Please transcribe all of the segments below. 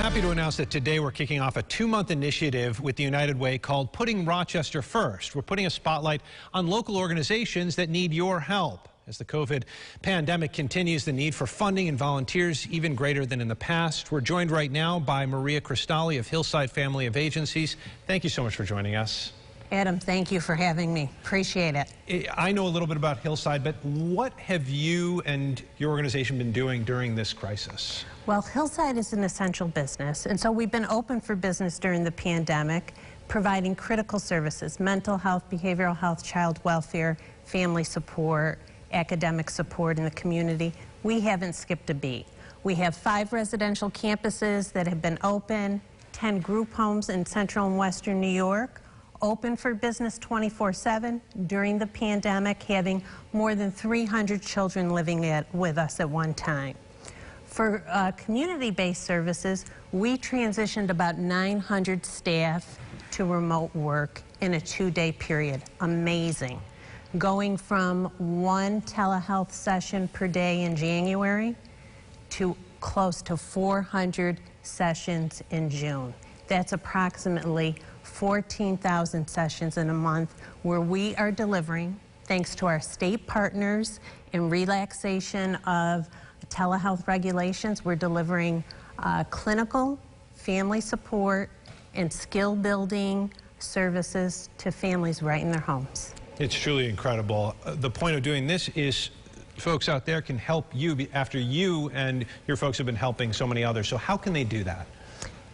happy to announce that today we're kicking off a two-month initiative with the United Way called Putting Rochester First. We're putting a spotlight on local organizations that need your help. As the COVID pandemic continues, the need for funding and volunteers even greater than in the past. We're joined right now by Maria Cristalli of Hillside Family of Agencies. Thank you so much for joining us. Adam, thank you for having me. Appreciate it. I know a little bit about Hillside, but what have you and your organization been doing during this crisis? Well, Hillside is an essential business, and so we've been open for business during the pandemic, providing critical services, mental health, behavioral health, child welfare, family support, academic support in the community. We haven't skipped a beat. We have five residential campuses that have been open, 10 group homes in central and western New York, open for business 24-7 during the pandemic, having more than 300 children living at, with us at one time. For uh, community-based services, we transitioned about 900 staff to remote work in a two-day period. Amazing. Going from one telehealth session per day in January to close to 400 sessions in June. That's approximately 14,000 sessions in a month where we are delivering, thanks to our state partners in relaxation of telehealth regulations, we're delivering uh, clinical, family support, and skill building services to families right in their homes. It's truly incredible. Uh, the point of doing this is folks out there can help you after you and your folks have been helping so many others. So how can they do that?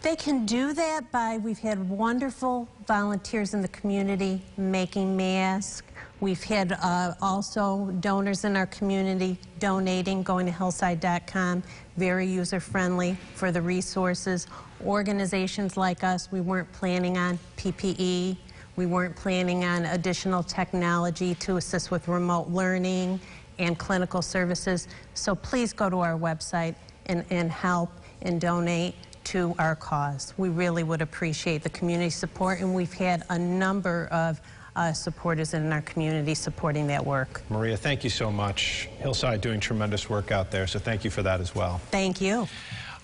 They can do that by, we've had wonderful volunteers in the community making masks. We've had uh, also donors in our community donating, going to hillside.com, very user-friendly for the resources. Organizations like us, we weren't planning on PPE. We weren't planning on additional technology to assist with remote learning and clinical services. So please go to our website and, and help and donate to our cause. We really would appreciate the community support, and we've had a number of uh, supporters in our community supporting that work. Maria, thank you so much. Hillside doing tremendous work out there, so thank you for that as well. Thank you.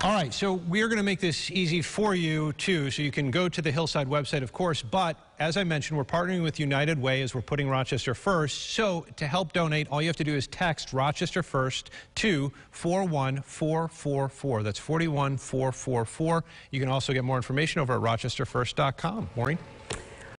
All right, so we're going to make this easy for you, too, so you can go to the Hillside website, of course, but as I mentioned, we're partnering with United Way as we're putting Rochester first. So to help donate, all you have to do is text Rochester first to 41444. That's 41444. You can also get more information over at rochesterfirst.com. Maureen?